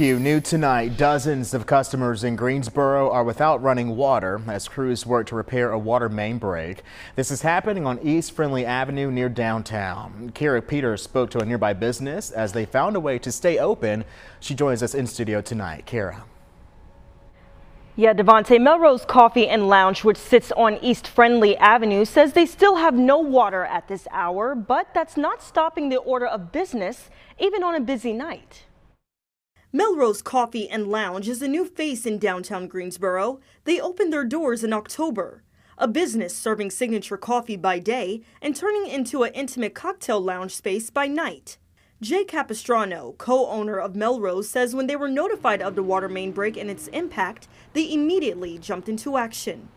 New tonight, dozens of customers in Greensboro are without running water as crews work to repair a water main break. This is happening on East Friendly Avenue near downtown. Kara Peters spoke to a nearby business as they found a way to stay open. She joins us in studio tonight. Kara. Yeah, Devontae, Melrose Coffee and Lounge, which sits on East Friendly Avenue, says they still have no water at this hour, but that's not stopping the order of business, even on a busy night. Melrose Coffee and Lounge is a new face in downtown Greensboro. They opened their doors in October. A business serving signature coffee by day and turning into an intimate cocktail lounge space by night. Jay Capistrano, co-owner of Melrose, says when they were notified of the water main break and its impact, they immediately jumped into action.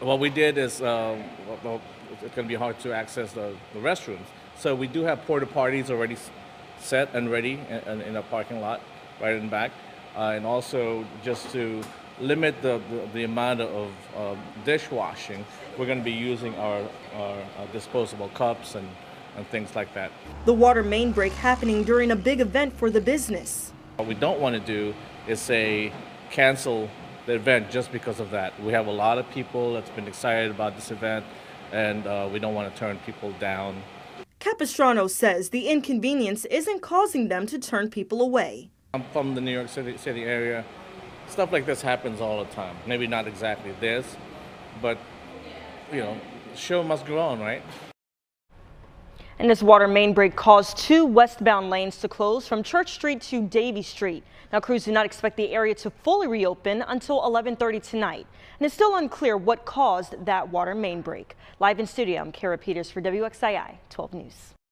What we did is, uh, well, it's going to be hard to access the, the restrooms. So we do have porta potties already set and ready in, in the parking lot right in back, uh, and also just to limit the, the, the amount of uh, dishwashing, we're going to be using our, our, our disposable cups and, and things like that. The water main break happening during a big event for the business. What we don't want to do is say cancel the event just because of that. We have a lot of people that's been excited about this event, and uh, we don't want to turn people down. Capistrano says the inconvenience isn't causing them to turn people away. I'm from the New York City, City area. Stuff like this happens all the time. Maybe not exactly this, but you know, show must go on, right? And this water main break caused two westbound lanes to close from Church Street to Davie Street. Now crews do not expect the area to fully reopen until 11:30 tonight. And it's still unclear what caused that water main break. Live in studio, I'm Kara Peters for WXII 12 News.